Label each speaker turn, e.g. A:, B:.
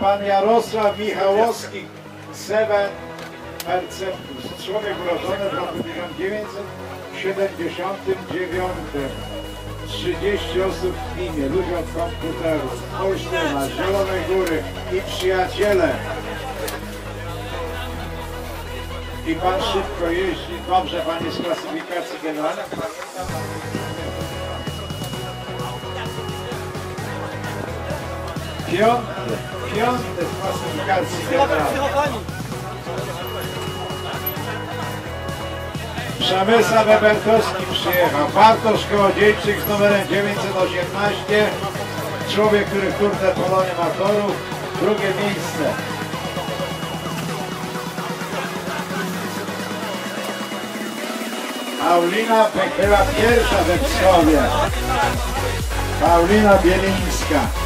A: pan Jarosław Michałowski, Seven Perceptus, człowiek urodzony w roku 1979. 30 osób w imię, ludzie od komputerów, Olsztyna, Zielone Góry i przyjaciele. I pan szybko jeździ, dobrze pan jest z klasyfikacji generalnej. Piąty, piąty w klasyfikacji. Przemysław Eberkowski przyjechał. Bartosz Kołodziejczyk z numerem 918. Człowiek, który w Turne Polonie ma torów. Drugie miejsce. Paulina była pierwsza we Pskowie. Paulina Bielińska.